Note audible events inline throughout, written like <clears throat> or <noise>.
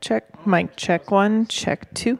check. Mic check one, check two.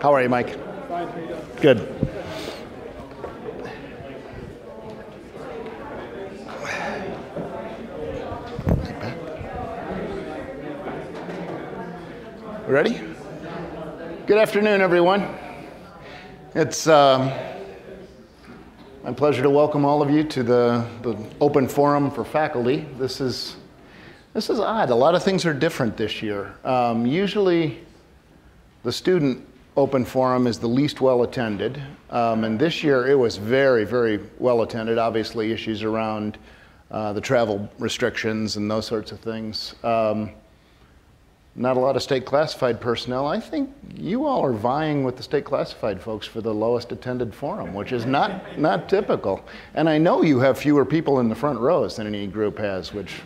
How are you, Mike? Good. Ready? Good afternoon, everyone. It's um, my pleasure to welcome all of you to the, the open forum for faculty. This is this is odd. A lot of things are different this year. Um, usually, the student open forum is the least well attended, um, and this year it was very, very well attended. Obviously, issues around uh, the travel restrictions and those sorts of things. Um, not a lot of state classified personnel. I think you all are vying with the state classified folks for the lowest attended forum, which is not, not typical. And I know you have fewer people in the front rows than any group has, which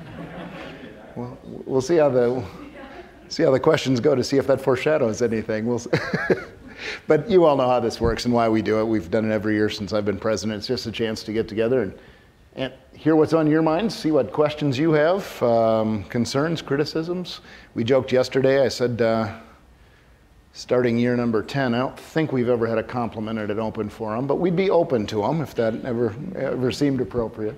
we'll, we'll see how the see how the questions go to see if that foreshadows anything. We'll <laughs> but you all know how this works and why we do it. We've done it every year since I've been president. It's just a chance to get together and and hear what's on your minds, see what questions you have, um, concerns, criticisms. We joked yesterday, I said, uh, starting year number 10, I don't think we've ever had a compliment at an open forum, but we'd be open to them if that ever, ever seemed appropriate.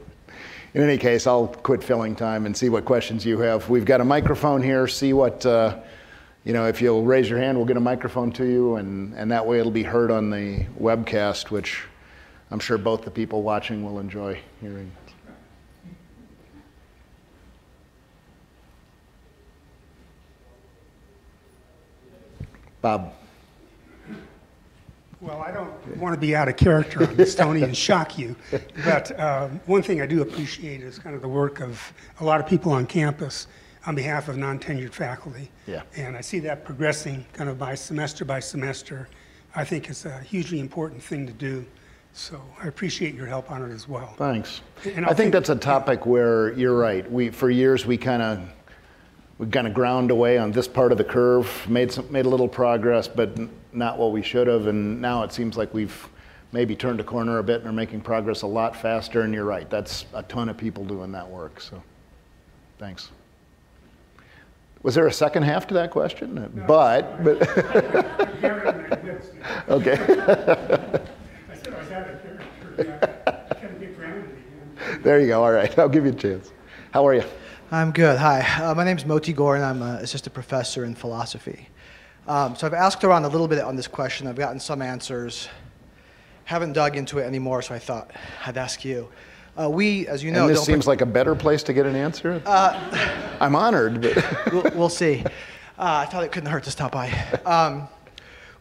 In any case, I'll quit filling time and see what questions you have. We've got a microphone here, see what, uh, you know, if you'll raise your hand, we'll get a microphone to you, and, and that way it'll be heard on the webcast, which I'm sure both the people watching will enjoy hearing. Bob. Well, I don't want to be out of character on this, Tony, and shock you, but um, one thing I do appreciate is kind of the work of a lot of people on campus on behalf of non-tenured faculty. Yeah. And I see that progressing kind of by semester by semester. I think it's a hugely important thing to do. So I appreciate your help on it as well. Thanks. And I think think- that's a topic where you're right. We, for years, we kind of we kind of ground away on this part of the curve, made some, made a little progress, but not what we should have. And now it seems like we've maybe turned a corner a bit and are making progress a lot faster. And you're right, that's a ton of people doing that work. So, thanks. Was there a second half to that question? But, but <laughs> okay. <laughs> I said I was out of character. Kind of get grounded again. There you go. All right, I'll give you a chance. How are you? I'm good. Hi. Uh, my name is Moti Gorin, and I'm an assistant professor in philosophy. Um, so I've asked around a little bit on this question. I've gotten some answers. Haven't dug into it anymore, so I thought I'd ask you. Uh, we, as you know, and this seems like a better place to get an answer. <laughs> I'm honored, but <laughs> we'll, we'll see. Uh, I thought it couldn't hurt to stop by. Um,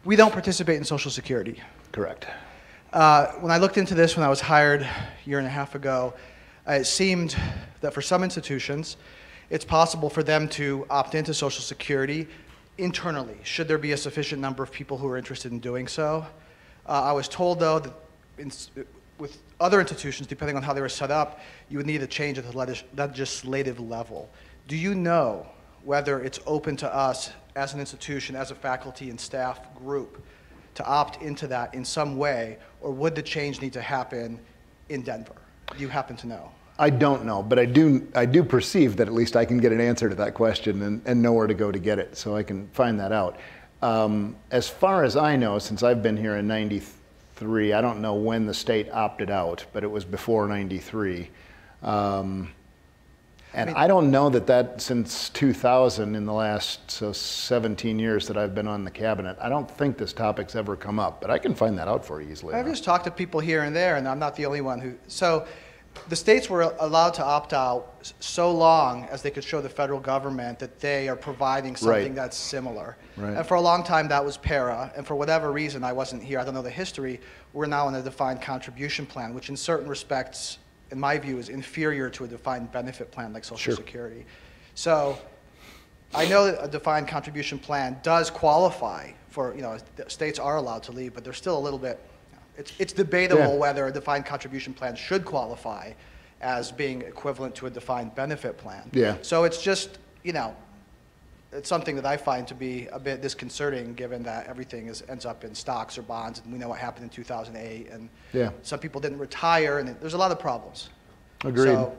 we don't participate in Social Security. correct. Uh, when I looked into this when I was hired a year and a half ago, uh, it seemed that for some institutions, it's possible for them to opt into Social Security internally, should there be a sufficient number of people who are interested in doing so. Uh, I was told, though, that in, with other institutions, depending on how they were set up, you would need a change at the legislative level. Do you know whether it's open to us as an institution, as a faculty and staff group, to opt into that in some way, or would the change need to happen in Denver? You happen to know? I don't know, but I do. I do perceive that at least I can get an answer to that question and, and know where to go to get it, so I can find that out. Um, as far as I know, since I've been here in '93, I don't know when the state opted out, but it was before '93. Um, and I, don't know that that since 2000, in the last so 17 years that I've been on the cabinet, I don't think this topic's ever come up, but I can find that out for you easily. I've enough. just talked to people here and there, and I'm not the only one who. So, the states were allowed to opt out so long as they could show the federal government that they are providing something Right. that's similar. Right. And for a long time, that was para. And for whatever reason, I wasn't here. I don't know the history. We're now in a defined contribution plan, which, in certain respects, in my view, is inferior to a defined benefit plan like Social Sure. Security. So, I know that a defined contribution plan does qualify for, you know, states are allowed to leave, but there's still a little bit, it's, it's debatable Yeah. whether a defined contribution plan should qualify as being equivalent to a defined benefit plan. Yeah. So it's just, you know, it's something that I find to be a bit disconcerting, given that everything is, ends up in stocks or bonds, and we know what happened in 2008, and Yeah. some people didn't retire, and there's a lot of problems. Agreed. So,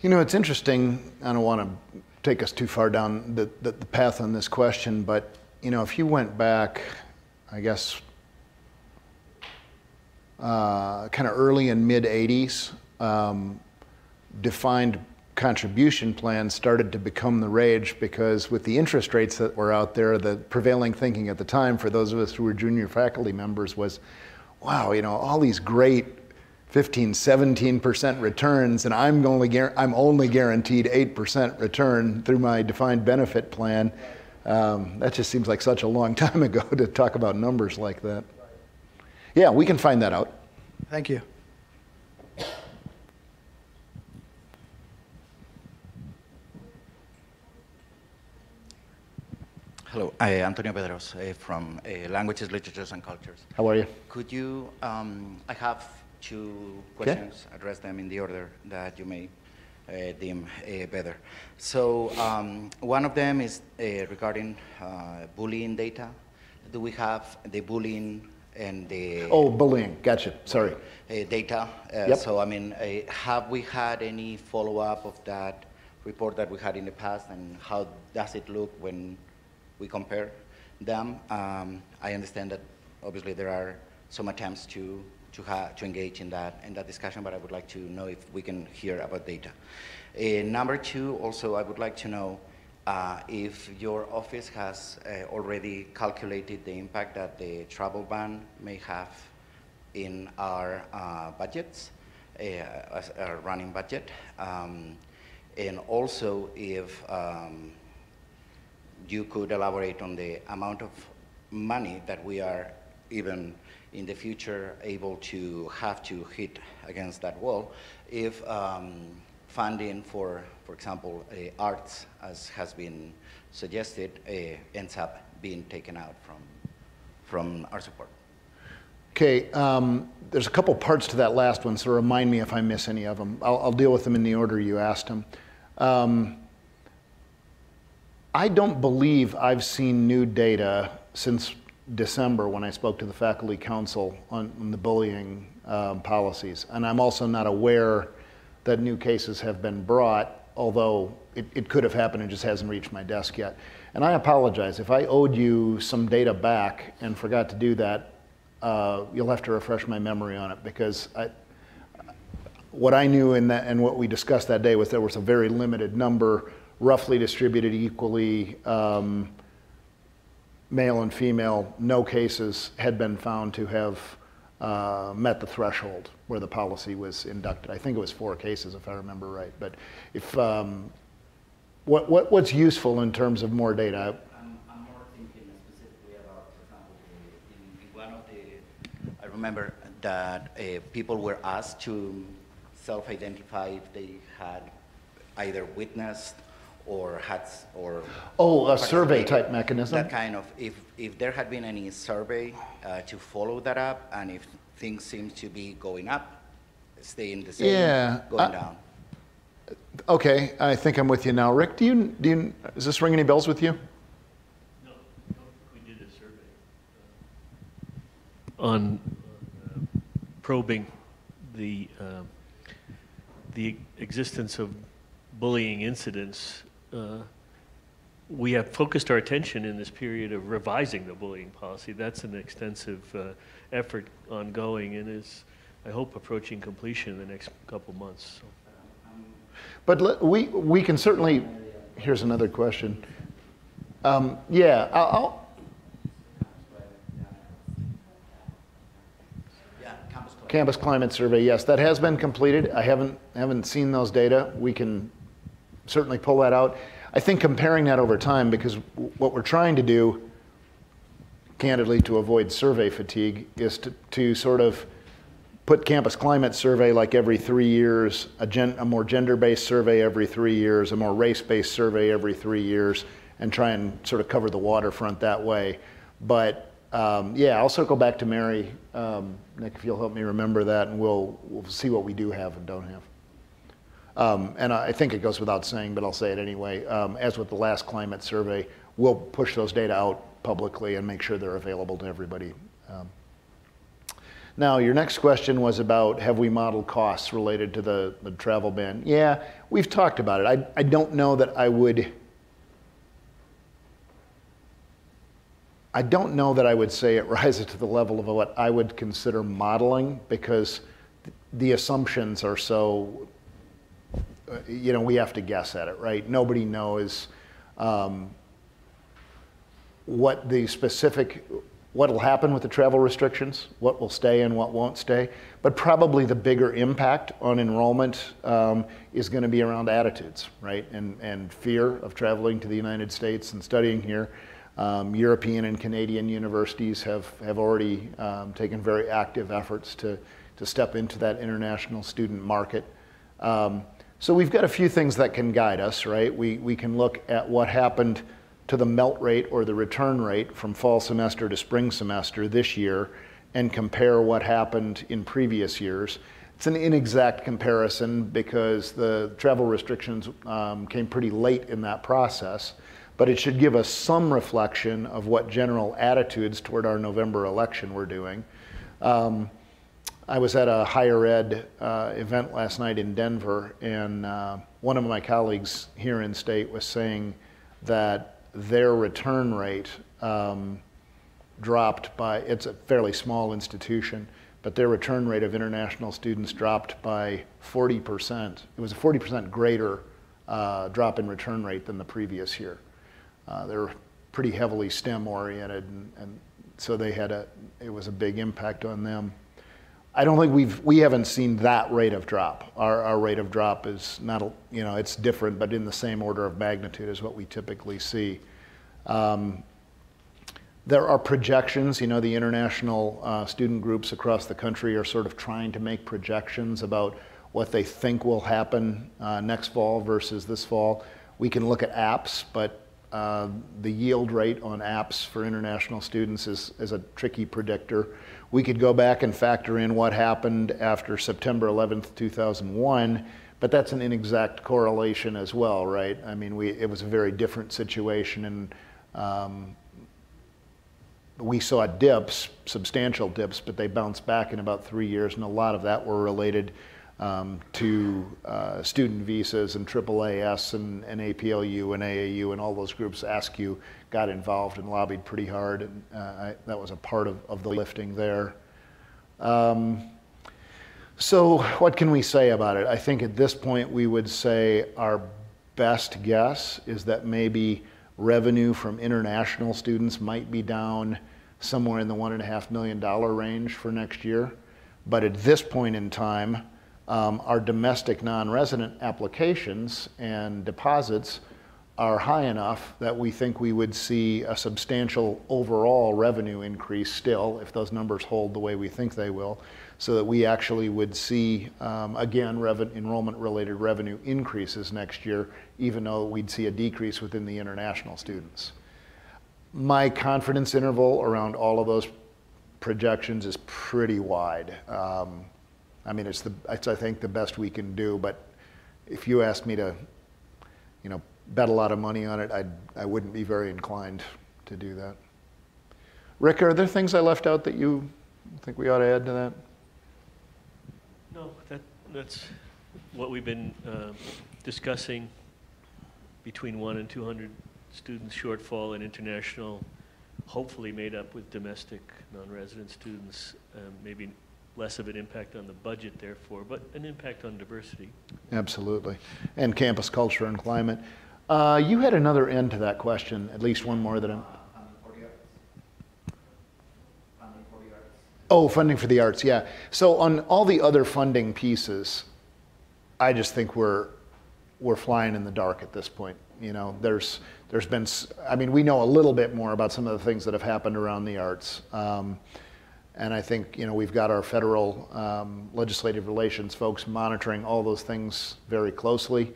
You know, it's interesting. I don't want to take us too far down the, the, the path on this question, but you know, if you went back I guess, uh, kind of early and mid 80s, um, defined contribution plans started to become the rage because with the interest rates that were out there, the prevailing thinking at the time for those of us who were junior faculty members was, wow, you know, all these great 15, 17% returns, and I'm only, I'm only guaranteed 8% return through my defined benefit plan. Um, that just seems like such a long <laughs> time ago to talk about numbers like that. Yeah, we can find that out. Thank you. Hello, uh, Antonio Pedros uh, from uh, Languages, Literatures, and Cultures. How are you? Could you, um, I have two questions, address them in the order that you may uh, deem uh, better. So um, one of them is uh, regarding bullying data. Do we have the bullying and the... Oh, bullying, gotcha, sorry. data. Yep. So, I mean, have we had any follow-up of that report that we had in the past, and how does it look when we compare them. Um, I understand that obviously there are some attempts to to, to engage in that in that discussion, but I would like to know if we can hear about data. Uh, number two, also I would like to know uh, if your office has uh, already calculated the impact that the travel ban may have in our uh, budgets, uh, our running budget, um, and also if um, you could elaborate on the amount of money that we are even in the future able to have to hit against that wall if um, funding for, for example, uh, arts, as has been suggested, uh, ends up being taken out from, from our support. Okay, um, there's a couple parts to that last one, so remind me if I miss any of them. I'll, I'll deal with them in the order you asked them. Um, I don't believe I've seen new data since December when I spoke to the faculty council on, on the bullying um, policies. And I'm also not aware that new cases have been brought, although it, it could have happened and just hasn't reached my desk yet. And I apologize. If I owed you some data back and forgot to do that, uh, you'll have to refresh my memory on it because I, what I knew in that, and what we discussed that day was there was a very limited number roughly distributed equally, um, male and female, no cases had been found to have uh, met the threshold where the policy was inducted. I think it was four cases, if I remember right. But if um, what, what, what's useful in terms of more data? I'm, more thinking specifically about, for example, in, in one of the, I remember that uh, people were asked to self-identify if they had either witnessed or had or oh a survey type mechanism? That kind of if if there had been any survey uh, to follow that up and if things seem to be going up staying the same yeah, going uh, down. Okay i think i'm with you now. Rick do you do you does this ring any bells with you? No, no we did a survey uh, on uh, probing the uh, the existence of bullying incidents uh, we have focused our attention in this period of revising the bullying policy. That's an extensive uh, effort ongoing and is, I hope, approaching completion in the next couple months. So. But let, we, we can certainly, here's another question. Um, yeah, I'll, I'll Campus climate survey, yes, that has been completed. I haven't haven't seen those data. We can certainly pull that out. I think comparing that over time, because what we're trying to do, candidly, to avoid survey fatigue, is to, to sort of put campus climate survey like every three years, a, gen, a more gender-based survey every three years, a more race-based survey every three years, and try and sort of cover the waterfront that way. But um, yeah, I'll circle back to Mary, um, Nick, if you'll help me remember that, and we'll, we'll see what we do have and don't have. Um, and I think it goes without saying, but I'll say it anyway. Um, as with the last climate survey, we'll push those data out publicly and make sure they're available to everybody. Um, now, your next question was about have we modeled costs related to the, the travel ban? Yeah, we've talked about it. I, I don't know that I would. I don't know that I would say it <laughs> rises to the level of what I would consider modeling because th- the assumptions are so, you know, we have to guess at it, right? Nobody knows um, what the specific, what will happen with the travel restrictions, what will stay and what won't stay. But probably the bigger impact on enrollment um, is going to be around attitudes, right? And, and fear of traveling to the United States and studying here. Um, European and Canadian universities have, have already um, taken very active efforts to, to step into that international student market. Um, so we've got a few things that can guide us, right? We, we can look at what happened to the melt rate or the return rate from fall semester to spring semester this year and compare what happened in previous years. It's an inexact comparison because the travel restrictions um, came pretty late in that process, but it should give us some reflection of what general attitudes toward our November election we're doing. Um, I was at a higher ed uh, event last night in Denver, and uh, one of my colleagues here in state was saying that their return rate um, dropped by, it's a fairly small institution, but their return rate of international students dropped by 40%. It was a 40% greater uh, drop in return rate than the previous year. Uh, they're pretty heavily STEM oriented, and, and so they had a, it was a big impact on them. I don't think we've, we haven't seen that rate of drop. Our, our rate of drop is not, you know, it's different, but in the same order of magnitude as what we typically see. Um, there are projections, you know, the international uh, student groups across the country are sort of trying to make projections about what they think will happen uh, next fall versus this fall. We can look at apps, but uh, the yield rate on apps for international students is, is a tricky predictor. We could go back and factor in what happened after September 11th, 2001, but that's an inexact correlation as well, right? I mean, we, it was a very different situation, and um, we saw dips, substantial dips, but they bounced back in about three years, and a lot of that were related um, to uh, student visas and AAAS and, and, APLU and AAU and all those groups. ASCU got involved and lobbied pretty hard, and uh, I, that was a part of, of the lifting there. Um, so, what can we say about it? I think at this point we would say our best guess is that maybe revenue from international students might be down somewhere in the one and a half million dollar range for next year. But at this point in time, um, our domestic non-resident applications and deposits are high enough that we think we would see a substantial overall revenue increase still if those numbers hold the way we think they will, so that we actually would see, um, again, enrollment-related revenue increases next year, even though we'd see a decrease within the international students. My confidence interval around all of those projections is pretty wide. Um, I mean, it's, the, it's, I think, the best we can do. But if you asked me to, you know, bet a lot of money on it, I'd, I wouldn't be very inclined to do that. Rick, are there things I left out that you think we ought to add to that? No, that, that's what we've been uh, discussing between one and 200 students shortfall in international, hopefully made up with domestic non-resident students, um, maybe less of an impact on the budget, therefore, but an impact on diversity. Absolutely. And campus culture and climate. Uh, you had another end to that question, at least one more that I'm. Funding for the arts. Oh, funding for the arts, yeah. So on all the other funding pieces, I just think we're we're flying in the dark at this point. You know, there's there's been, I mean, we know a little bit more about some of the things that have happened around the arts. Um, and I think you know we've got our federal um, legislative relations folks monitoring all those things very closely.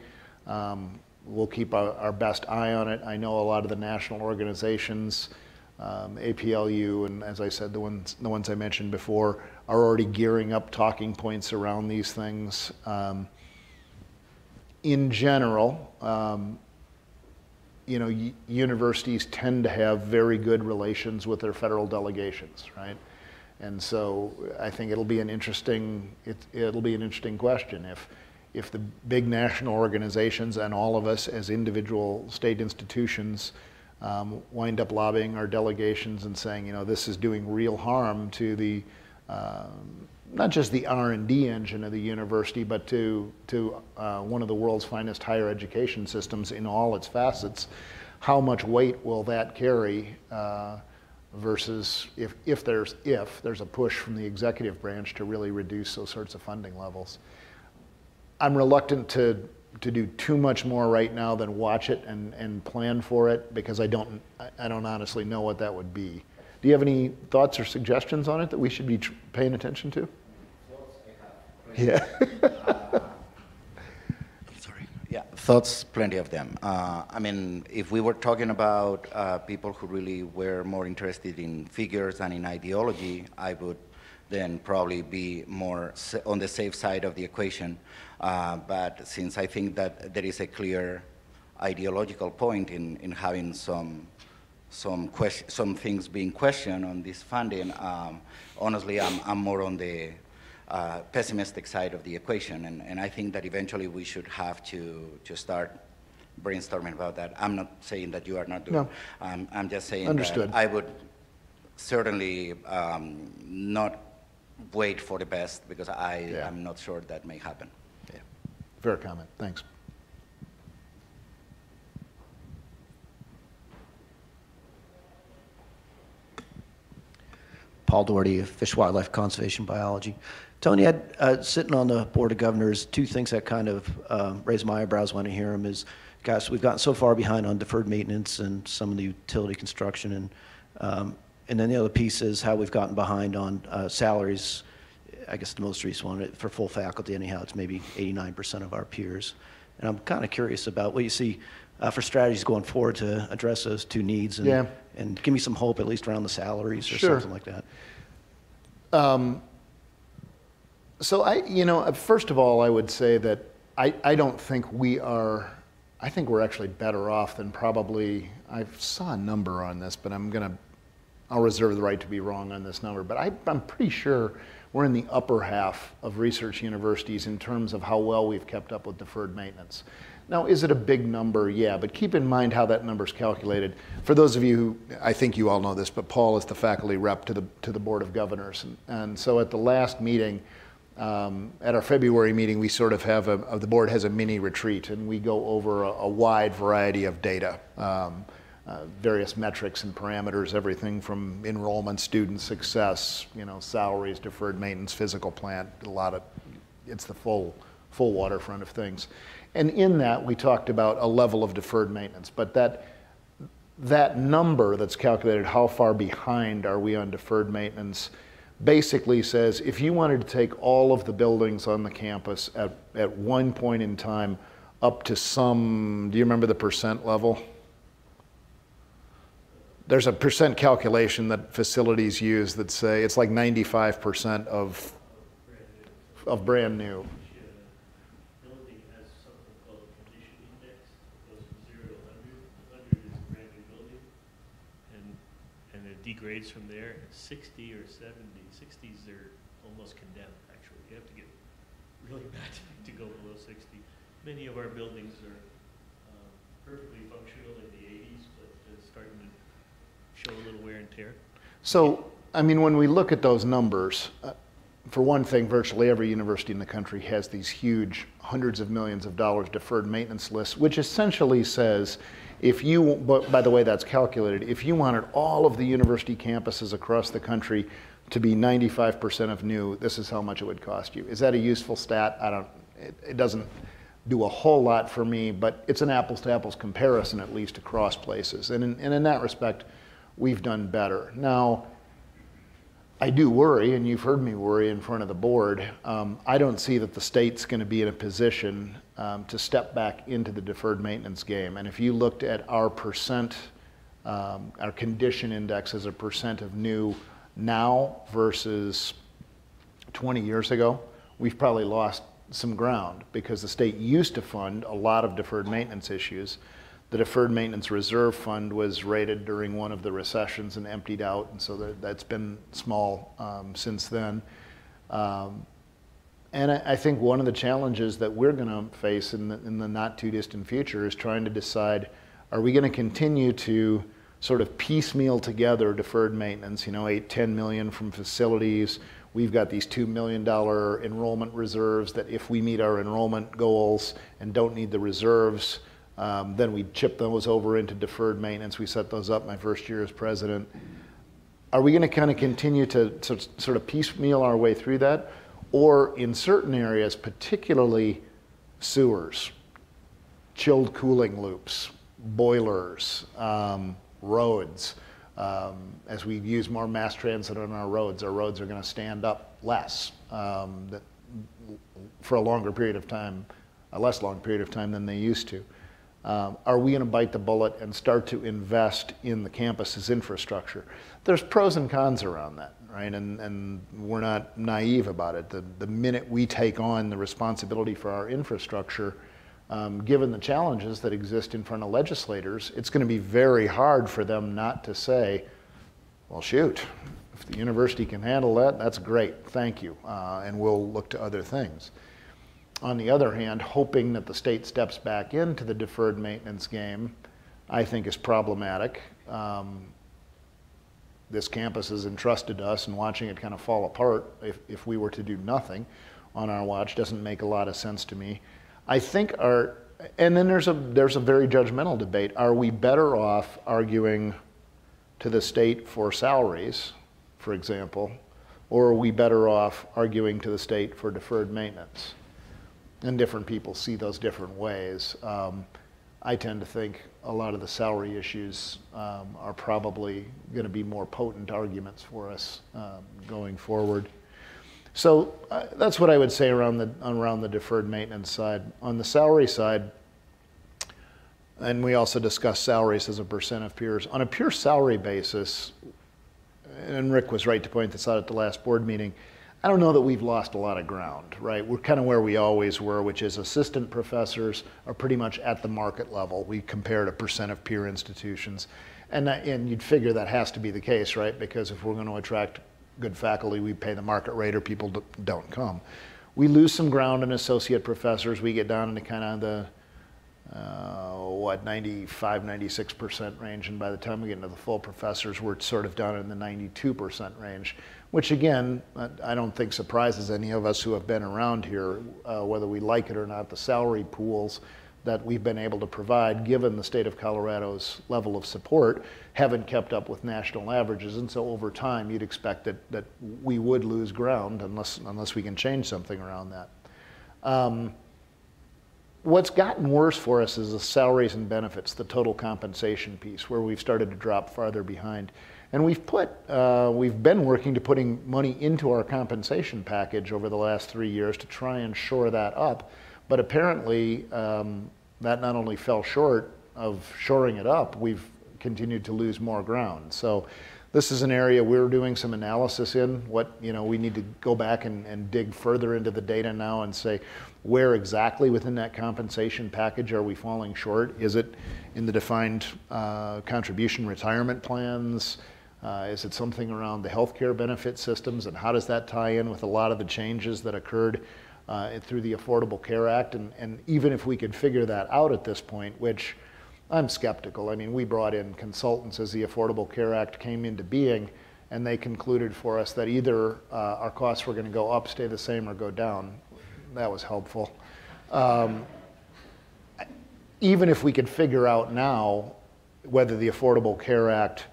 Um, we'll keep our, our, best eye on it. I know a lot of the national organizations, um, APLU, and as I said, the ones the ones I mentioned before, are already gearing up talking points around these things. Um, in general, um, you know, universities tend to have very good relations with their federal delegations, right? And so I think it'll be an interesting, it, it'll be an interesting question if, if the big national organizations and all of us as individual state institutions um, wind up lobbying our delegations and saying, you know, this is doing real harm to the, um, not just the R&D engine of the university, but to, to uh, one of the world's finest higher education systems in all its facets. How much weight will that carry uh, versus if, if, there's, if there's a push from the executive branch to really reduce those sorts of funding levels? I'm reluctant to, to do too much more right now than watch it and, and plan for it because I don't, I- don't honestly know what that would be. Do you have any thoughts or suggestions on it that we should be tr- paying attention to? Yeah. <laughs> Thoughts, plenty of them. Uh, I mean, if we were talking about uh, people who really were more interested in figures than in ideology, I would then probably be more on the safe side of the equation. Uh, but since I think that there is a clear ideological point in, in having some some question, some things being questioned on this funding. Um, honestly, I'm, I'm more on the uh, pessimistic side of the equation, and, and I think that eventually we should have to, to start brainstorming about that. I'm not saying that you are not doing. No. Um, I'm just saying Understood. I would certainly um, not wait for the best because I Yeah. am not sure that may happen. Yeah. Fair comment, thanks. Paul Doherty Fish Wildlife Conservation Biology. Tony, I'd, uh, sitting on the Board of Governors, two things that kind of um, raise my eyebrows when I hear them is, gosh, we've gotten so far behind on deferred maintenance and some of the utility construction, and, um, and then the other piece is how we've gotten behind on uh, salaries. I guess the most recent one, for full faculty anyhow, it's maybe 89% of our peers. And I'm kind of curious about what you see uh, for strategies going forward to address those two needs and, Yeah. and give me some hope at least around the salaries or Sure. something like that. So I, you know, uh, first of all, I would say that I, I don't think we are, I think we're actually better off than probably, I saw a number on this, but I'm going to, I'll reserve the right to be wrong on this number, but I, I'm pretty sure we're in the upper half of research universities in terms of how well we've kept up with deferred maintenance. Now, is it a big number? Yeah, but keep in mind how that number is calculated. For those of you who, I think you all know this, but Paul is the faculty rep to the, to the Board of Governors. And, and so at the last meeting, um, at our February meeting, we sort of have a, uh, the board has a mini retreat and we go over a, a wide variety of data, um, uh, various metrics and parameters, everything from enrollment, student success, you know, salaries, deferred maintenance, physical plant, a lot of, it's the full, full waterfront of things. And in that, we talked about a level of deferred maintenance, but that, that number that's calculated, how far behind are we on deferred maintenance, basically says if you wanted to take all of the buildings on the campus at, at one point in time up to some, do you remember the percent level? There's a percent calculation that facilities use that say it's like 95% of, of brand new. degrades from there, 60 or 70 Many of our buildings are um, perfectly functional in the eighties, but it's starting to show a little wear and tear. So, I mean, when we look at those numbers, uh, for one thing, virtually every university in the country has these huge hundreds of millions of dollars deferred maintenance lists, which essentially says if you, but by the way that's calculated, if you wanted all of the university campuses across the country to be 95% of new, this is how much it would cost you. Is that a useful stat? I don't, it, it doesn't do a whole lot for me, but it's an apples to apples comparison at least across places. And in, and in that respect, we've done better. Now, I do worry, and you've heard me worry in front of the board. Um, I don't see that the state's going to be in a position um, to step back into the deferred maintenance game. And if you looked at our percent, um, our condition index as a percent of new now versus 20 years ago, we've probably lost some ground because the state used to fund a lot of deferred maintenance issues. The deferred maintenance reserve fund was raided during one of the recessions and emptied out, and so that, that's been small um, since then. Um, and I, I think one of the challenges that we're going to face in the, in the not too distant future is trying to decide Are we going to continue to sort of piecemeal together deferred maintenance, you know, 8, 10 million from facilities? We've got these $2 million enrollment reserves that if we meet our enrollment goals and don't need the reserves, um, then we chip those over into deferred maintenance. We set those up my first year as president. Are we going to kind of continue to so- sort of piecemeal our way through that? Or in certain areas, particularly sewers, chilled cooling loops, boilers, um, roads. Um, as we use more mass transit on our roads, our roads are going to stand up less um, that, for a longer period of time, a less long period of time than they used to. Um, are we going to bite the bullet and start to invest in the campus's infrastructure? There's pros and cons around that, right? And, and we're not naive about it. The, the minute we take on the responsibility for our infrastructure, um, given the challenges that exist in front of legislators, it's going to be very hard for them not to say, well, shoot, if the university can handle that, that's great, thank you, uh, and we'll look to other things. On the other hand, hoping that the state steps back into the deferred maintenance game, I think is problematic. Um, this campus is entrusted to us, and watching it kind of fall apart if, if we were to do nothing on our watch doesn't make a lot of sense to me. I think our, and then there's a, there's a very judgmental debate. Are we better off arguing to the state for salaries, for example, or are we better off arguing to the state for deferred maintenance? And different people see those different ways. Um, I tend to think a lot of the salary issues um, are probably going to be more potent arguments for us um, going forward. So uh, that's what I would say around the around the deferred maintenance side. On the salary side, and we also discussed salaries as a percent of peers. On a pure salary basis, and Rick was right to point this out at the last board meeting, I don't know that we've lost a lot of ground, right? We're kind of where we always were, which is assistant professors are pretty much at the market level. We compare to percent of peer institutions. And, that, and you'd figure that has to be the case, right? Because if we're going to attract good faculty, we pay the market rate or people don't come. We lose some ground in associate professors. We get down into kind of the uh, what 95 96% range and by the time we get into the full professors we're sort of down in the 92% range which again i don't think surprises any of us who have been around here uh, whether we like it or not the salary pools that we've been able to provide given the state of colorado's level of support haven't kept up with national averages and so over time you'd expect that, that we would lose ground unless, unless we can change something around that um, What's gotten worse for us is the salaries and benefits, the total compensation piece, where we've started to drop farther behind. And we've put, uh, we've been working to putting money into our compensation package over the last three years to try and shore that up. But apparently, um, that not only fell short of shoring it up, we've continued to lose more ground. So this is an area we're doing some analysis in. What, you know, we need to go back and, and dig further into the data now and say, where exactly within that compensation package are we falling short? Is it in the defined uh, contribution retirement plans? Uh, is it something around the healthcare benefit systems? And how does that tie in with a lot of the changes that occurred uh, through the Affordable Care Act? And, and even if we could figure that out at this point, which I'm skeptical. I mean, we brought in consultants as the Affordable Care Act came into being, and they concluded for us that either uh, our costs were going to go up, stay the same, or go down that was helpful. Um, even if we could figure out now whether the Affordable Care Act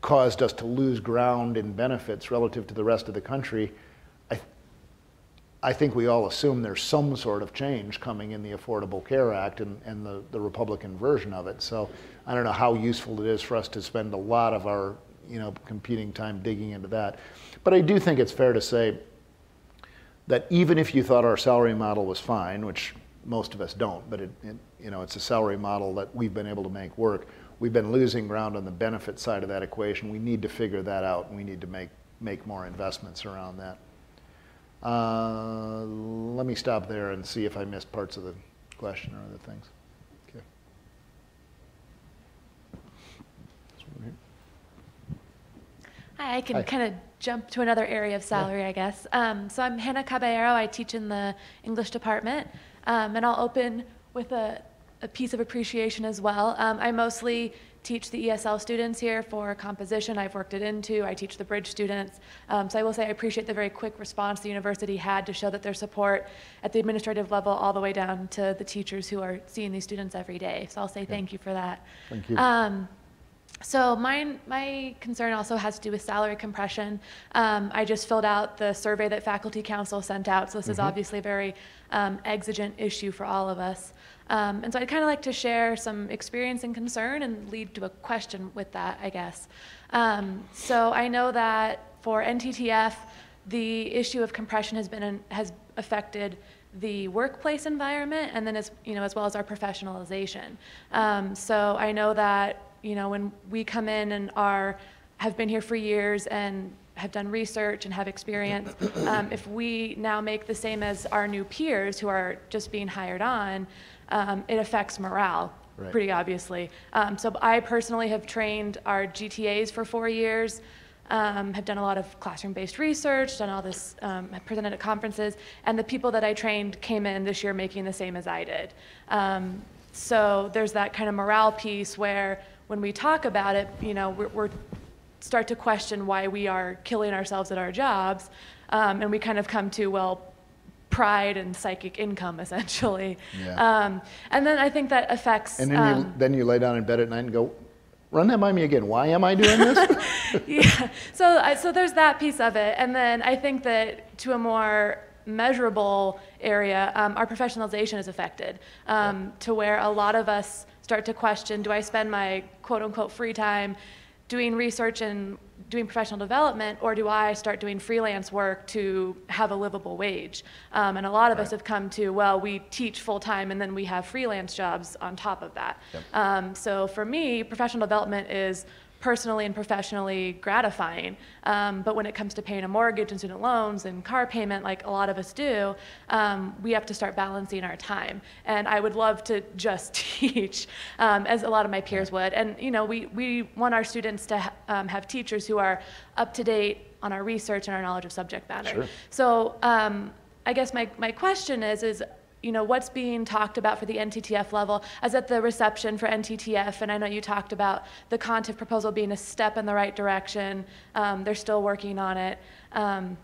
caused us to lose ground in benefits relative to the rest of the country, I think we all assume there's some sort of change coming in the Affordable Care Act and, and the, the Republican version of it. So I don't know how useful it is for us to spend a lot of our you know, competing time digging into that. But I do think it's fair to say that even if you thought our salary model was fine, which most of us don't, but it, it, you know, it's a salary model that we've been able to make work. We've been losing ground on the benefit side of that equation. We need to figure that out, and we need to make, make more investments around that. Uh, let me stop there and see if I missed parts of the question or other things. Okay. Hi, I can Hi. kind of jump to another area of salary, I guess. Um, so I'm Hannah Caballero. I teach in the English department, um, and I'll open with a a piece of appreciation as well. Um, I mostly teach the ESL students here for composition. I've worked it into. I teach the bridge students. Um, so I will say I appreciate the very quick response the university had to show that their support at the administrative level all the way down to the teachers who are seeing these students every day. So I'll say thank you for that. Thank you. Um, so mine, my concern also has to do with salary compression. Um, I just filled out the survey that Faculty Council sent out, so this is obviously a very um, exigent issue for all of us. Um, and so I'd kind of like to share some experience and concern and lead to a question with that, I guess. Um, so I know that for NTTF, the issue of compression has been has affected the workplace environment and then as you know as well as our professionalization. Um, so I know that you know when we come in and are have been here for years and have done research and have experience, um, if we now make the same as our new peers who are just being hired on, um, it affects morale Right. pretty obviously. Um, so I personally have trained our GTAs for four years, um, have done a lot of classroom-based research, done all this, um, have presented at conferences, and the people that I trained came in this year making the same as I did. Um, so there's that kind of morale piece where when we talk about it, you know, we're, we're start to question why we are killing ourselves at our jobs, um, and we kind of come to well pride and psychic income essentially Yeah. um, and then i think that affects And then you, um, then you lay down in bed at night and go, run that by me again. Why am I doing this? <laughs> yeah. So, I- so there's that piece of it, and then I think that to a more measurable area, um, our professionalization is affected um, to where a lot of us start to question: Do I spend my quote unquote free time doing research and doing professional development, or do I start doing freelance work to have a livable wage? Um, and a lot of us have come to, well, we teach full time and then we have freelance jobs on top of that. Um, so for me, professional development is personally and professionally gratifying. Um, but when it comes to paying a mortgage and student loans and car payment, like a lot of us do, um, we have to start balancing our time. And I would love to just <laughs> teach, um, as a lot of my peers would. And you know, we, we want our students to ha- um, have teachers who are up to date on our research and our knowledge of subject matter. Sure. So um, I guess my, my question is, is you know, what's being talked about for the NTTF level? I was at the reception for NTTF, and I know you talked about the content proposal being a step in the right direction. Um, they're still working on it. Um,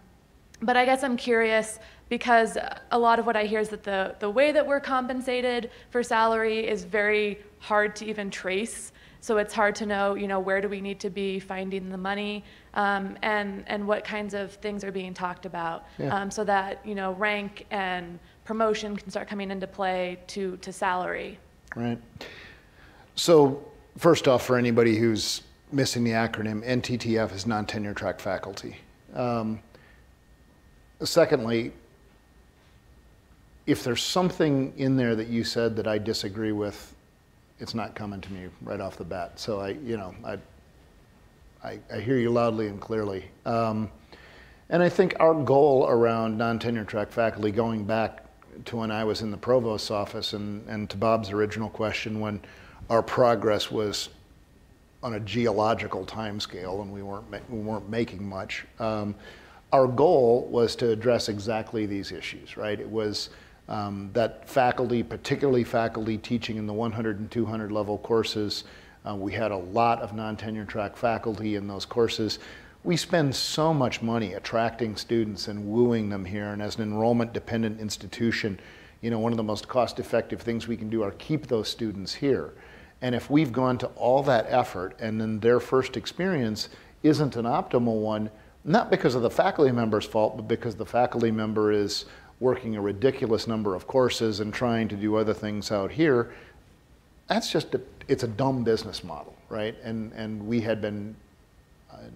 but I guess I'm curious because a lot of what I hear is that the, the way that we're compensated for salary is very hard to even trace. So it's hard to know, you know, where do we need to be finding the money, um, and and what kinds of things are being talked about, Yeah. um, so that you know rank and promotion can start coming into play to to salary. Right. So, first off, for anybody who's missing the acronym, NTTF is non-tenure track faculty. Um, secondly, if there's something in there that you said that I disagree with, it's not coming to me right off the bat. So I, you know, I, I, I hear you loudly and clearly. Um, and I think our goal around non-tenure track faculty, going back to when I was in the provost's office and, and to Bob's original question, when our progress was on a geological timescale and we weren't, we weren't making much, um, our goal was to address exactly these issues, right? It was um, that faculty, particularly faculty teaching in the 100 and 200 level courses, uh, we had a lot of non-tenure track faculty in those courses. We spend so much money attracting students and wooing them here, and as an enrollment-dependent institution, you know, one of the most cost-effective things we can do are keep those students here. And if we've gone to all that effort and then their first experience isn't an optimal one, not because of the faculty member's fault, but because the faculty member is working a ridiculous number of courses and trying to do other things out here, that's just a, it's a dumb business model, right? And and we had been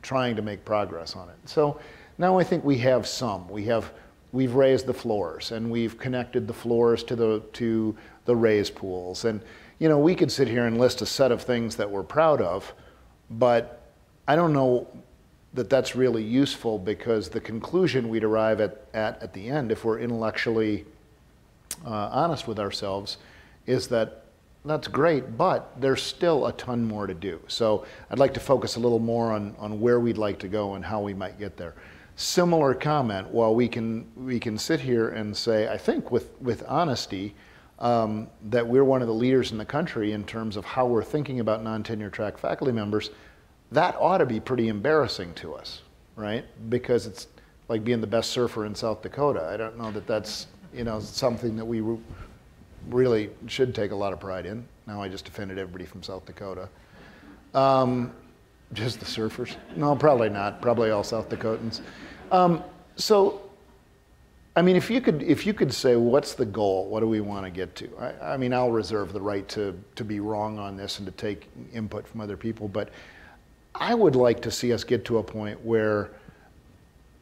trying to make progress on it. So now I think we have some. We have we've raised the floors and we've connected the floors to the to the raise pools. And you know, we could sit here and list a set of things that we're proud of, but I don't know that that's really useful because the conclusion we'd arrive at at, at the end, if we're intellectually uh, honest with ourselves, is that that's great, but there's still a ton more to do. So I'd like to focus a little more on, on where we'd like to go and how we might get there. Similar comment, while we can, we can sit here and say, I think with, with honesty, um, that we're one of the leaders in the country in terms of how we're thinking about non-tenure track faculty members, that ought to be pretty embarrassing to us, right? Because it's like being the best surfer in South Dakota. I don't know that that's you know something that we really should take a lot of pride in. Now I just offended everybody from South Dakota. Um, just the surfers? No, probably not. Probably all South Dakotans. Um, so, I mean, if you could, if you could say, what's the goal? What do we want to get to? I, I mean, I'll reserve the right to to be wrong on this and to take input from other people, but I would like to see us get to a point where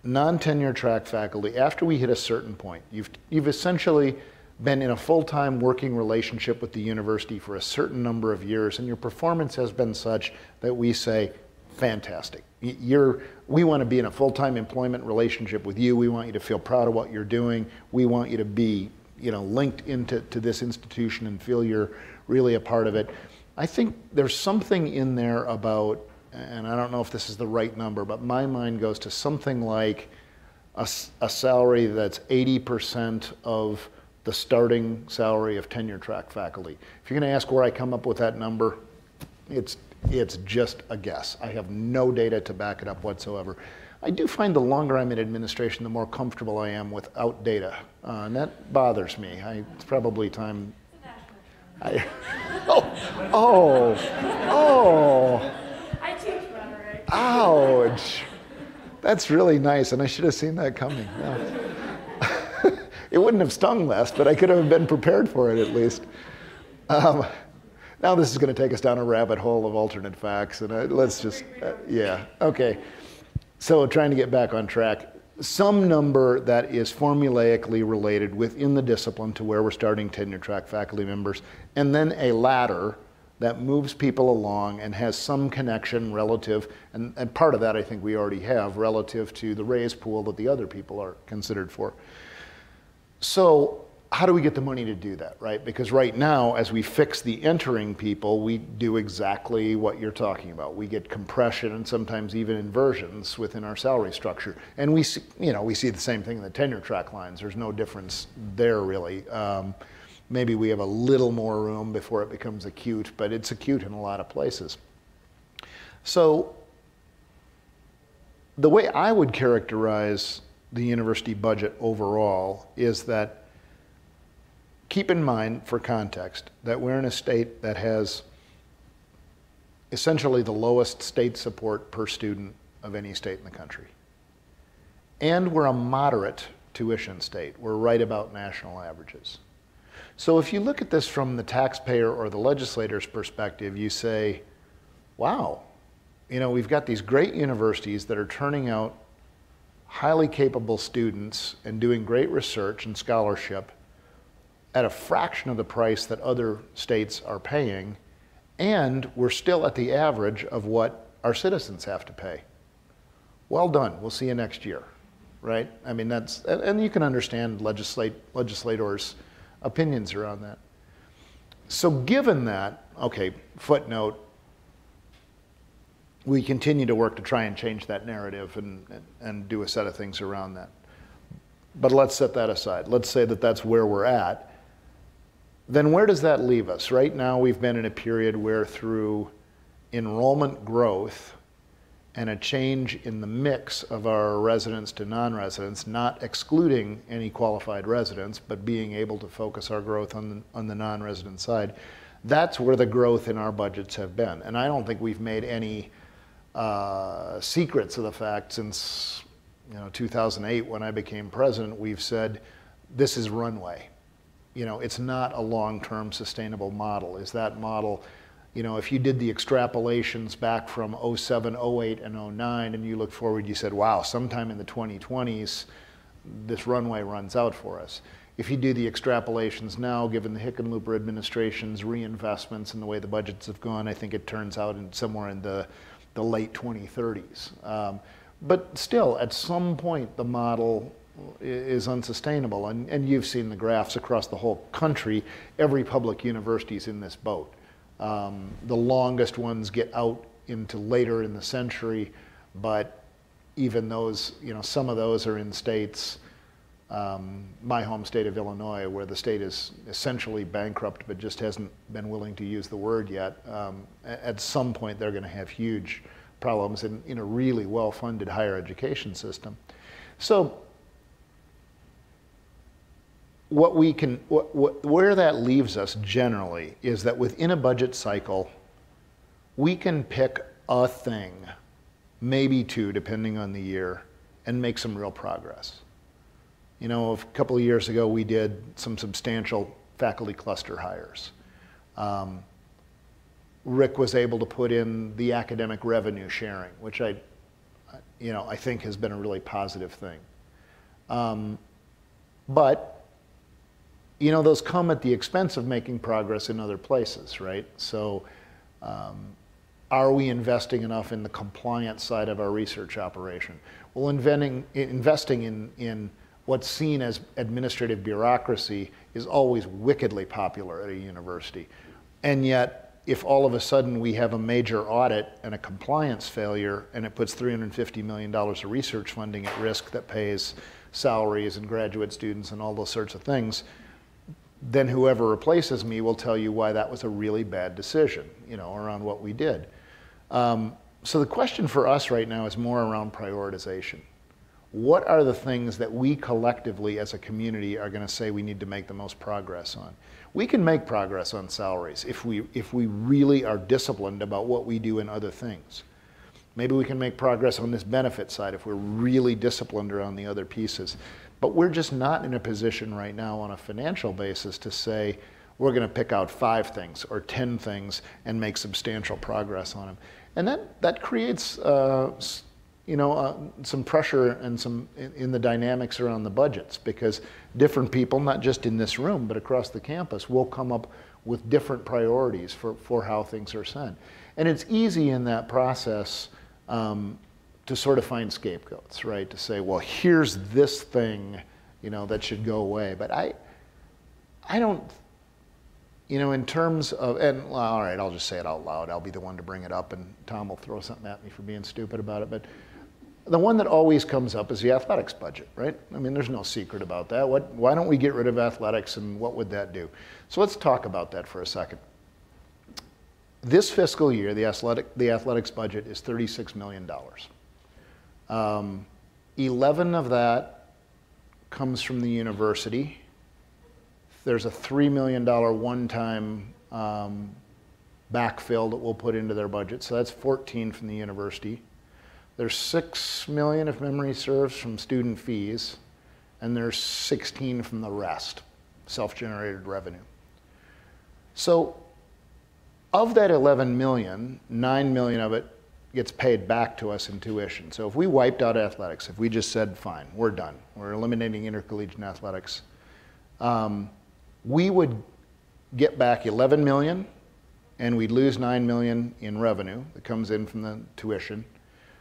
non-tenure track faculty, after we hit a certain point, you've you've essentially been in a full-time working relationship with the university for a certain number of years and your performance has been such that we say fantastic. You're we want to be in a full-time employment relationship with you. We want you to feel proud of what you're doing. We want you to be you know linked into to this institution and feel you're really a part of it. I think there's something in there about and i don't know if this is the right number but my mind goes to something like a, a salary that's 80% of the starting salary of tenure track faculty. If you're going to ask where I come up with that number, it's, it's just a guess. I have no data to back it up whatsoever. I do find the longer I'm in administration, the more comfortable I am without data. Uh, and that bothers me. I, it's probably time. I, <laughs> oh, oh, oh. I teach rhetoric. Ouch. That's really nice, and I should have seen that coming. Yeah it wouldn't have stung less, but I could have been prepared for it at least. Um, now this is going to take us down a rabbit hole of alternate facts, and uh, let's just, uh, yeah, okay. So trying to get back on track, some number that is formulaically related within the discipline to where we're starting tenure track faculty members, and then a ladder that moves people along and has some connection relative, and, and part of that I think we already have, relative to the raise pool that the other people are considered for. So how do we get the money to do that, right? Because right now, as we fix the entering people, we do exactly what you're talking about. We get compression and sometimes even inversions within our salary structure. And we see, you know, we see the same thing in the tenure track lines. There's no difference there really. Um, maybe we have a little more room before it becomes acute, but it's acute in a lot of places. So the way I would characterize the university budget overall is that keep in mind for context that we're in a state that has essentially the lowest state support per student of any state in the country. And we're a moderate tuition state. We're right about national averages. So if you look at this from the taxpayer or the legislator's perspective, you say, wow, you know, we've got these great universities that are turning out highly capable students and doing great research and scholarship at a fraction of the price that other states are paying, and we're still at the average of what our citizens have to pay. Well done. We'll see you next year, right? I mean, that's, and you can understand legislate, legislators' opinions around that. So, given that, okay, footnote, we continue to work to try and change that narrative and, and do a set of things around that. But let's set that aside. Let's say that that's where we're at. Then where does that leave us? Right now, we've been in a period where through enrollment growth and a change in the mix of our residents to non-residents, not excluding any qualified residents, but being able to focus our growth on the, on the non-resident side, that's where the growth in our budgets have been. And I don't think we've made any uh, secrets of the fact since you know 2008 when I became president, we've said this is runway. You know, it's not a long-term sustainable model. Is that model, you know, if you did the extrapolations back from 07, 08, and 09, and you look forward, you said, wow, sometime in the 2020s, this runway runs out for us. If you do the extrapolations now, given the Hickenlooper administration's reinvestments and the way the budgets have gone, I think it turns out in somewhere in the the late 2030s. Um, but still, at some point, the model is unsustainable. And, and you've seen the graphs across the whole country. Every public university is in this boat. Um, the longest ones get out into later in the century, but even those, you know, some of those are in states um, my home state of Illinois, where the state is essentially bankrupt but just hasn't been willing to use the word yet, um, at some point they're going to have huge problems in, in a really well funded higher education system. So, what we can, what, what, where that leaves us generally is that within a budget cycle, we can pick a thing, maybe two, depending on the year, and make some real progress. You know, a couple of years ago, we did some substantial faculty cluster hires. Um, Rick was able to put in the academic revenue sharing, which I, you know, I think has been a really positive thing. Um, but, you know, those come at the expense of making progress in other places, right? So, um, are we investing enough in the compliance side of our research operation? Well, inventing, investing in, in what's seen as administrative bureaucracy is always wickedly popular at a university. And yet, if all of a sudden we have a major audit and a compliance failure and it puts $350 million of research funding at risk that pays salaries and graduate students and all those sorts of things, then whoever replaces me will tell you why that was a really bad decision, you know, around what we did. Um, so the question for us right now is more around prioritization. What are the things that we collectively as a community are going to say we need to make the most progress on? We can make progress on salaries if we, if we really are disciplined about what we do in other things. Maybe we can make progress on this benefit side if we're really disciplined around the other pieces. But we're just not in a position right now on a financial basis to say we're going to pick out five things or 10 things and make substantial progress on them. And that, that creates uh, you know, uh, some pressure and some in, in, the dynamics around the budgets because different people, not just in this room, but across the campus, will come up with different priorities for, for how things are sent. And it's easy in that process um, to sort of find scapegoats, right? To say, well, here's this thing, you know, that should go away. But I, I don't, you know, in terms of, and well, all right, I'll just say it out loud. I'll be the one to bring it up, and Tom will throw something at me for being stupid about it. But the one that always comes up is the athletics budget, right? I mean, there's no secret about that. What, why don't we get rid of athletics and what would that do? So let's talk about that for a second. This fiscal year, the, athletic, the athletics budget is $36 million. Um, 11 of that comes from the university. There's a $3 million one-time um, backfill that we'll put into their budget. So that's 14 from the university. There's 6 million, if memory serves, from student fees, and there's 16 from the rest, self-generated revenue. So of that 11 million, 9 million of it gets paid back to us in tuition. So if we wiped out athletics, if we just said, fine, we're done, we're eliminating intercollegiate athletics, um, we would get back 11 million and we'd lose 9 million in revenue that comes in from the tuition.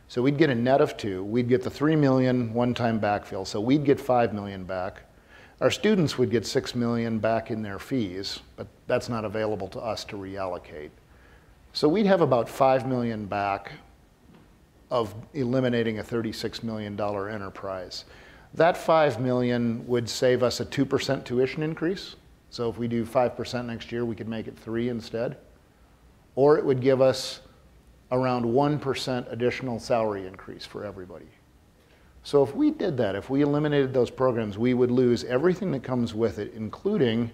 So we'd get a net of two. We'd get the three million one-time backfill. So we'd get five million back. Our students would get six million back in their fees, but that's not available to us to reallocate. So we'd have about five million back of eliminating a $36 million enterprise. That five million would save us a 2% tuition increase. So if we do 5% next year, we could make it three instead. Or it would give us around 1% additional salary increase for everybody. So if we did that, if we eliminated those programs, we would lose everything that comes with it, including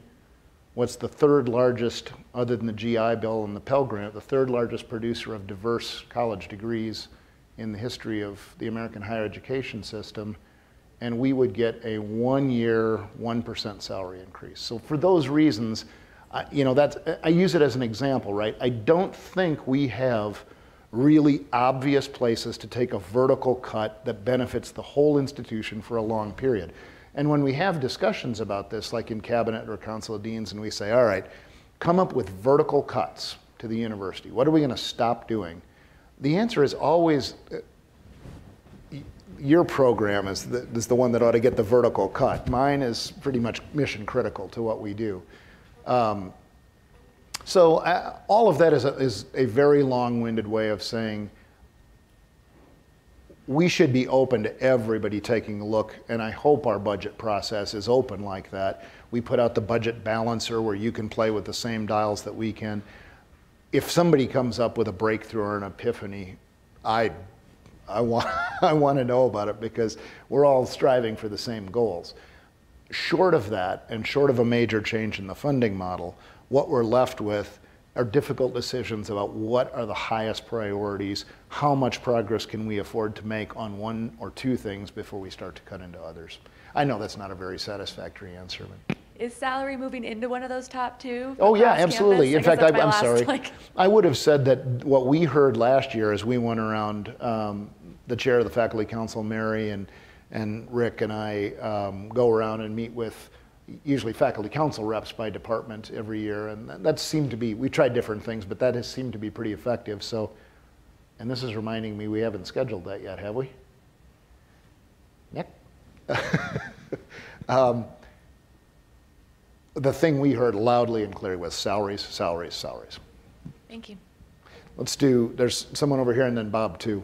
what's the third largest, other than the GI Bill and the Pell Grant, the third largest producer of diverse college degrees in the history of the American higher education system, and we would get a one-year, 1% salary increase. So for those reasons, I, you know, that's, I use it as an example, right? I don't think we have really obvious places to take a vertical cut that benefits the whole institution for a long period. And when we have discussions about this, like in cabinet or council of deans, and we say, all right, come up with vertical cuts to the university. What are we going to stop doing? The answer is always uh, your program is the, is the one that ought to get the vertical cut. Mine is pretty much mission critical to what we do. Um, so uh, all of that is a, is a very long-winded way of saying we should be open to everybody taking a look, and I hope our budget process is open like that. We put out the budget balancer where you can play with the same dials that we can. If somebody comes up with a breakthrough or an epiphany, I, I want, <laughs> I want to know about it because we're all striving for the same goals. Short of that, and short of a major change in the funding model, what we're left with are difficult decisions about what are the highest priorities, how much progress can we afford to make on one or two things before we start to cut into others. I know that's not a very satisfactory answer, but. Is salary moving into one of those top two? Oh, yeah, absolutely. In I fact, I, I'm last, sorry. like- I would have said that what we heard last year as we went around, um, the chair of the faculty council, Mary, and, and Rick and I um, go around and meet with usually faculty council reps by department every year. And that- that seemed to be, we tried different things, but that has seemed to be pretty effective. So, and this is reminding me, we haven't scheduled that yet, have we? Nick? <laughs> Um, The thing we heard loudly and clearly was salaries, salaries, salaries. Thank you. Let's do, there's someone over here and then Bob too.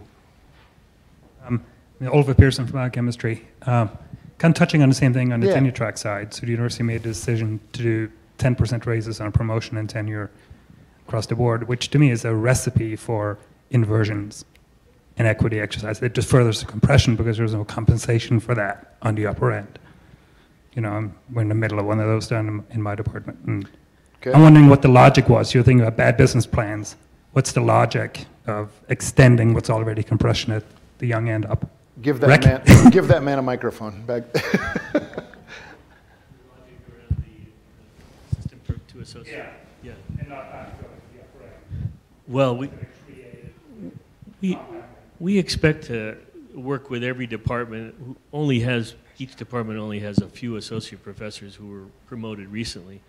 Um, Oliver Pearson from biochemistry. Um, kind of touching on the same thing on the Yeah. tenure track side. So the university made a decision to do 10% raises on promotion and tenure across the board, which to me is a recipe for inversions in equity exercise. It just furthers the compression because there's no compensation for that on the upper end. You know, I'm, we're in the middle of one of those down in, in my department. And Okay. I'm wondering what the logic was. You're thinking about bad business plans. What's the logic of extending what's already compression at the young end up? Give that Rick? man, <laughs> give that man a microphone back. System for, to associate. Yeah. Well, we, we, we expect to work with every department who only has, each department only has a few associate professors who were promoted recently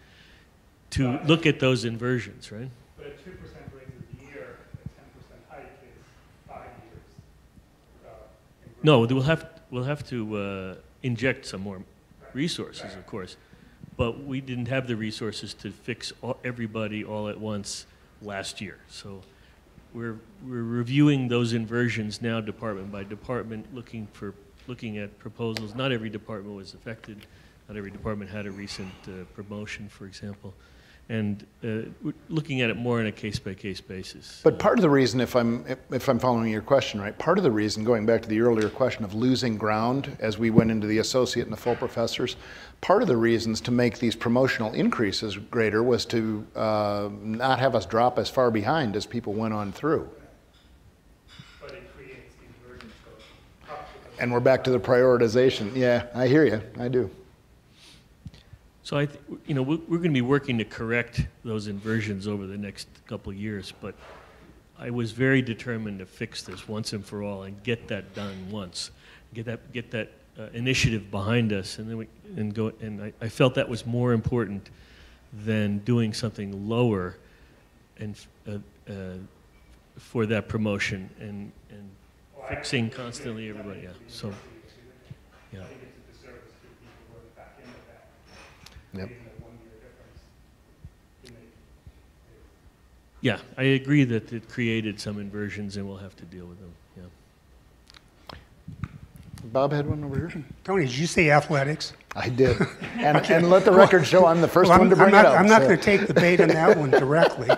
to look at those inversions, right? But a two percent raise a year, a ten percent hike is five years. No, we'll have, we'll have to uh, inject some more resources, of course. But we didn't have the resources to fix all- everybody all at once last year. So we're, we're reviewing those inversions now, department by department, looking for, looking at proposals. Not every department was affected. Not every department had a recent uh, promotion, for example. And uh, looking at it more on a case-by-case basis. But part of the reason, if I'm, if I'm following your question right, part of the reason, going back to the earlier question of losing ground as we went into the associate and the full professors, part of the reasons to make these promotional increases greater was to uh, not have us drop as far behind as people went on through. But it creates inversions. And we're back to the prioritization. Yeah, I hear you. I do. So I, th- you know, we're, we're going to be working to correct those inversions over the next couple of years, but I was very determined to fix this once and for all and get that done once, get that, get that uh, initiative behind us, and then we, and go, and I, I felt that was more important than doing something lower and, uh, uh, for that promotion and, and fixing constantly everybody, yeah, so, Yep. Yeah, I agree that it created some inversions and we'll have to deal with them, yeah. Bob had one over here. Tony, did you say athletics? I did. <laughs> And, and let the record show I'm the first Well, one to I'm- bring I'm it not- up. I'm not so- going to take the bait on that one <laughs> directly.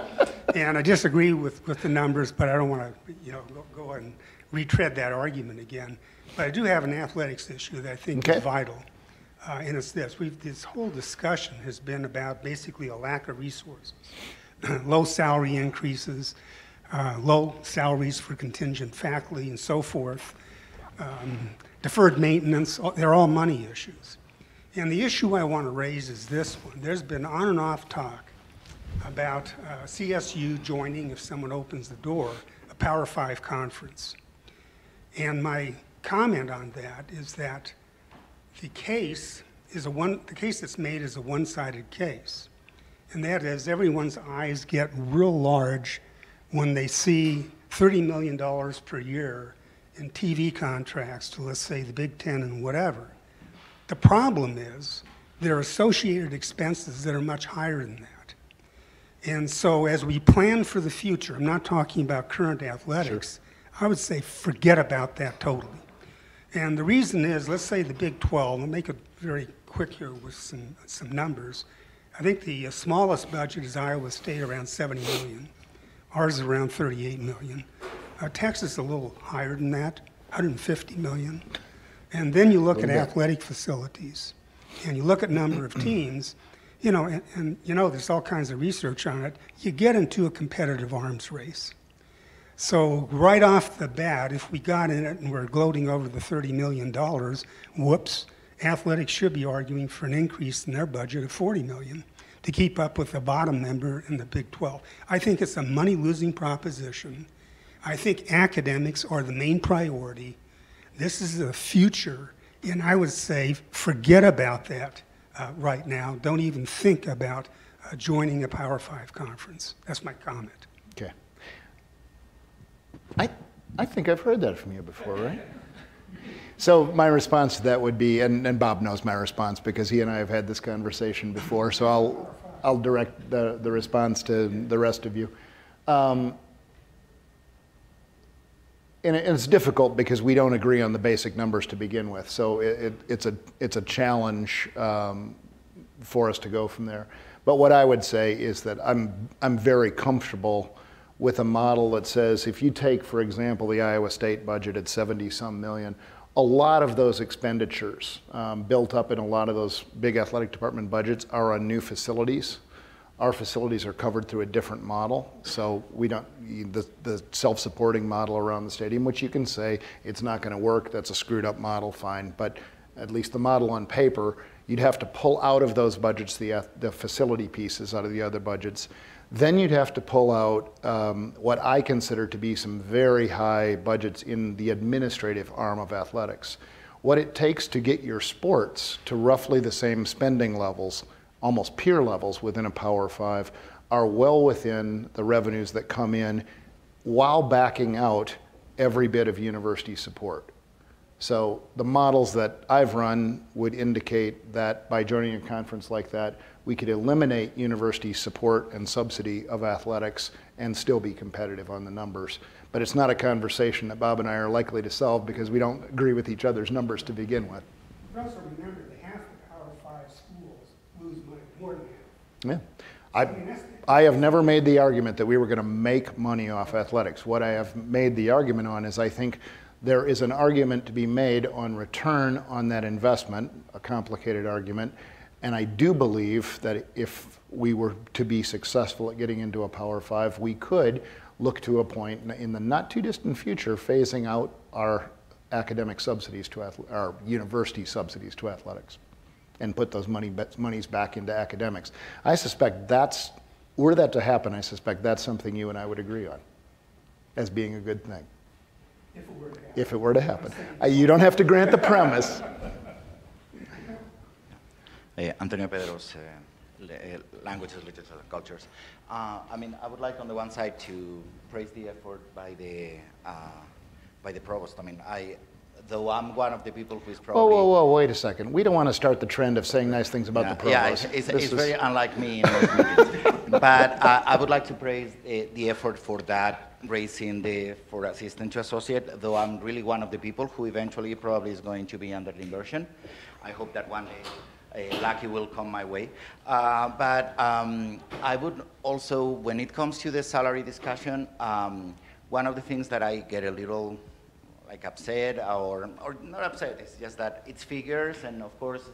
And I disagree with, with the numbers, but I don't want to, you know, go- go and retread that argument again. But I do have an athletics issue that I think Okay. is vital. Uh, And it's this, we've, this whole discussion has been about basically a lack of resources. <clears throat> Low salary increases, uh, low salaries for contingent faculty and so forth. um, Deferred maintenance. They're all money issues. And the issue I want to raise is this one. There's been on and off talk about uh, CSU joining, if someone opens the door, a Power Five conference. And my comment on that is that the case is a one, the case that's made is a one-sided case. And that is everyone's eyes get real large when they see $30 million per year in TV contracts to, let's say, the Big Ten and whatever. The problem is there are associated expenses that are much higher than that. And so as we plan for the future, I'm not talking about current athletics, I would say forget about that totally. And the reason is, let's say the Big 12, I'll make it very quick here with some, some numbers. I think the uh, smallest budget is Iowa State, around 70 million. Ours is around 38 million. Uh, Texas is a little higher than that, 150 million. And then you look at athletic facilities, and you look at number of teams, you know, and, and you know, there's all kinds of research on it. You get into a competitive arms race. So right off the bat, if we got in it and we're gloating over the $30 million, whoops, athletics should be arguing for an increase in their budget of 40 million to keep up with the bottom member in the Big 12. I think it's a money-losing proposition. I think academics are the main priority. This is the future, and I would say forget about that uh, right now. Don't even think about uh, joining a Power Five conference. That's my comment. I, I think I've heard that from you before, right? So my response to that would be, and, and Bob knows my response because he and I have had this conversation before, so I'll, I'll direct the, the response to the rest of you. Um, and it- it's difficult because we don't agree on the basic numbers to begin with. So it, it, it's a it's a challenge um, for us to go from there. But what I would say is that I'm I'm very comfortable with a model that says if you take, for example, the Iowa State budget at 70 some million, a lot of those expenditures um, built up in a lot of those big athletic department budgets are on new facilities. Our facilities are covered through a different model, so we don't, the, the self-supporting model around the stadium, which you can say, it's not gonna work, that's a screwed up model, fine, but at least the model on paper, you'd have to pull out of those budgets the, the facility pieces out of the other budgets. Then you'd have to pull out um, what I consider to be some very high budgets in the administrative arm of athletics. What it takes to get your sports to roughly the same spending levels, almost peer levels within a Power Five, are well within the revenues that come in while backing out every bit of university support. So the models that I've run would indicate that by joining a conference like that, we could eliminate university support and subsidy of athletics and still be competitive on the numbers. But it's not a conversation that Bob and I are likely to solve because we don't agree with each other's numbers to begin with. But also remember that half the Power Five schools lose money, more than half. Yeah. I, I have never made the argument that we were going to make money off athletics. What I have made the argument on is I think there is an argument to be made on return on that investment, a complicated argument. And I do believe that if we were to be successful at getting into a Power Five, we could look to a point in- the not too distant future phasing out our academic subsidies to our university subsidies to athletics and put those money, monies back into academics. I suspect that's, were that to happen, I suspect that's something you and I would agree on as being a good thing. If it were to happen. If it were to happen. Uh, You don't have to grant the premise. Uh, <laughs> Antonio Pedrós uh, uh, Languages, Literature, and Cultures. Uh, I mean, I would like on the one side to praise the effort by the, uh, by the provost. I mean, I, though I'm one of the people who is Whoa, probably... whoa, whoa, wait a second. We don't want to start the trend of saying nice things about the Yeah, provost. Yeah, it's, it's, it's is- very unlike me in most meetings. <laughs> but uh, I would like to praise the, the effort for that, raising the for assistant to associate. Though I'm really one of the people who eventually probably is going to be under the inversion. I hope that one day. Uh, lucky will come my way. Uh, but um, I would also, when it comes to the salary discussion, um, one of the things that I get a little like upset or, or not upset, it's just that it's figures and of course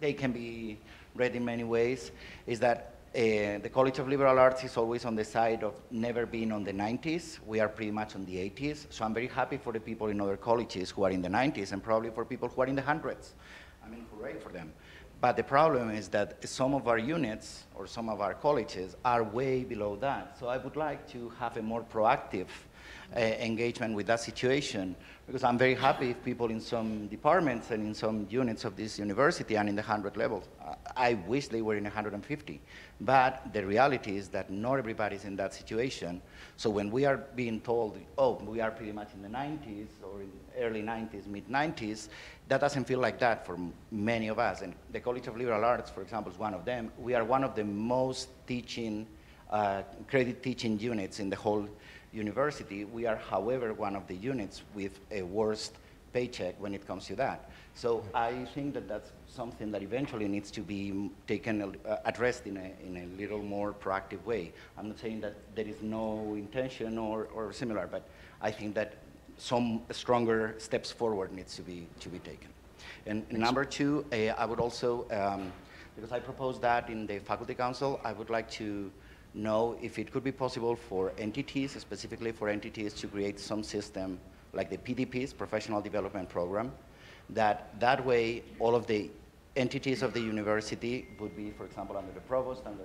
they can be read in many ways, is that uh, the College of Liberal Arts is always on the side of never being on the 90s. We are pretty much on the 80s. So I'm very happy for the people in other colleges who are in the 90s and probably for people who are in the hundreds. I mean, hooray for them. But the problem is that some of our units or some of our colleges are way below that. So I would like to have a more proactive uh, engagement with that situation because I'm very happy if people in some departments and in some units of this university and in the 100 levels. Uh, I wish they were in 150. But the reality is that not everybody's in that situation. So when we are being told, oh, we are pretty much in the 90s or in early 90s, mid 90s, that doesn't feel like that for many of us. And the College of Liberal Arts, for example, is one of them. We are one of the most teaching, uh, credit teaching units in the whole university. We are, however, one of the units with a worst paycheck when it comes to that. So I think that that's something that eventually needs to be taken, uh, addressed in a, in a little more proactive way. I'm not saying that there is no intention or, or similar, but I think that some stronger steps forward needs to be, to be taken. And number two, uh, I would also, um, because I proposed that in the faculty council, I would like to know if it could be possible for entities, specifically for entities, to create some system like the PDP's Professional Development Program, that that way all of the entities of the university would be, for example, under the provost, under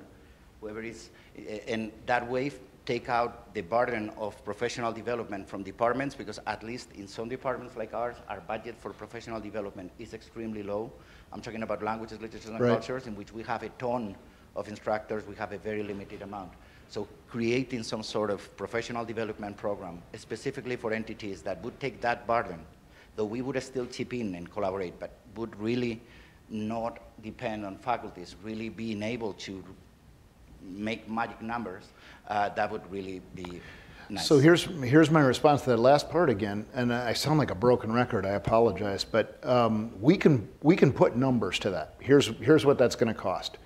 whoever is, eh, and that way take out the burden of professional development from departments because at least in some departments like ours, our budget for professional development is extremely low. I'm talking about languages, literatures, and Right. cultures in which we have a ton of instructors, we have a very limited amount. So creating some sort of professional development program specifically for entities that would take that burden, though we would still chip in and collaborate, but would really not depend on faculties, really being able to make magic numbers, uh, that would really be nice. So here's, here's my response to that last part again, and I sound like a broken record, I apologize, but um, we, can, we can put numbers to that. Here's, here's what that's going to cost.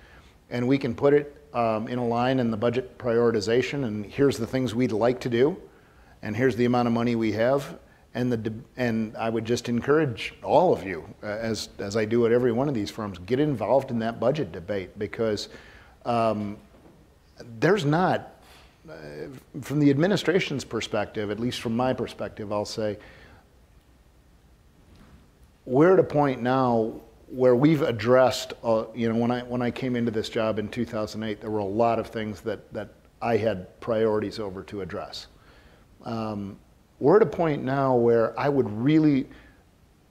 And we can put it um, in a line in the budget prioritization, and here's the things we'd like to do, and here's the amount of money we have. And, the, and I would just encourage all of you, uh, as, as I do at every one of these firms, get involved in that budget debate because um, there's not, uh, from the administration's perspective, at least from my perspective, I'll say, we're at a point now where we've addressed, uh, you know, when I, when I came into this job in 2008, there were a lot of things that, that I had priorities over to address. Um, we're at a point now where I would really,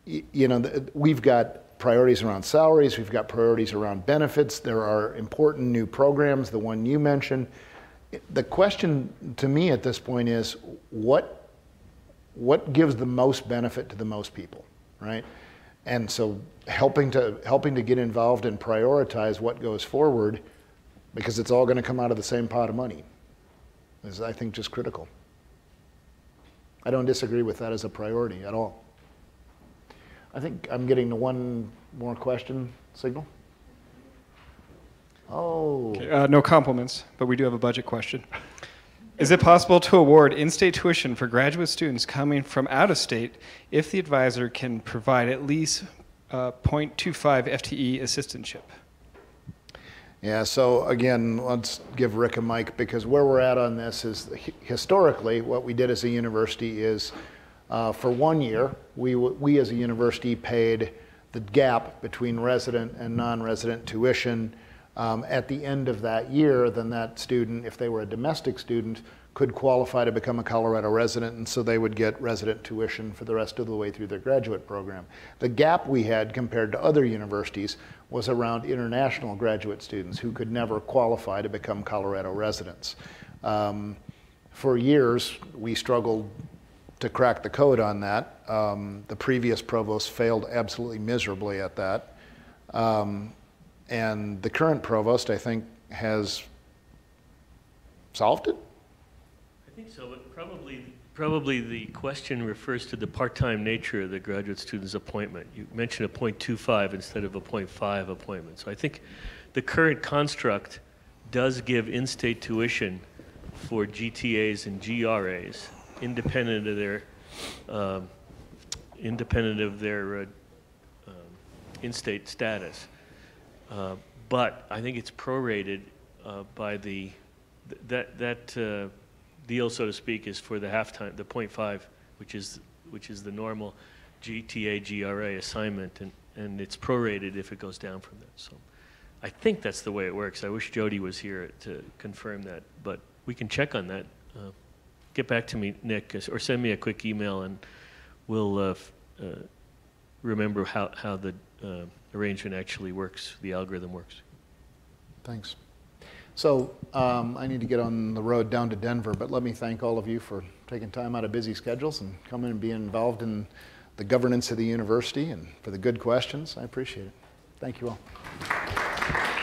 you know, we've got priorities around salaries, we've got priorities around benefits, there are important new programs, the one you mentioned. The question to me at this point is what, what gives the most benefit to the most people, right? And so helping to, helping to get involved and prioritize what goes forward, because it's all going to come out of the same pot of money, is I think just critical. I don't disagree with that as a priority at all. I think I'm getting to one more question signal. Oh, Uh, no compliments, but we do have a budget question. Is it possible to award in-state tuition for graduate students coming from out of state if the advisor can provide at least uh, 0.25 FTE assistantship? yeah, so again, let's give Rick a mic because where we're at on this is historically, what we did as a university is uh, for one year, we, we as a university paid the gap between resident and non-resident tuition. Um, at the end of that year, then that student, if they were a domestic student, could qualify to become a Colorado resident, and so they would get resident tuition for the rest of the way through their graduate program. The gap we had compared to other universities was around international graduate students who could never qualify to become Colorado residents. Um, for years, we struggled to crack the code on that. Um, the previous provost failed absolutely miserably at that. Um, and the current provost, I think, has solved it. I think so, but probably, probably the question refers to the part-time nature of the graduate student's appointment. You mentioned a .25 instead of a .5 appointment. So I think the current construct does give in-state tuition for GTAs and GRAs, independent of their, um, independent of their uh, um, in-state status. Uh, But I think it's prorated uh, by the, th- that, that uh, deal, so to speak, is for the halftime, the .5, which is, which is the normal GTA, GRA assignment, and, and it's prorated if it goes down from that. So I think that's the way it works. I wish Jody was here to confirm that, but we can check on that. Uh, Get back to me, Nick, or send me a quick email, and we'll uh, f- uh, remember how, how the uh, arrangement actually works, the algorithm works. Thanks. So um, I need to get on the road down to Denver, but let me thank all of you for taking time out of busy schedules and coming and being involved in the governance of the university and for the good questions. I appreciate it. Thank you all.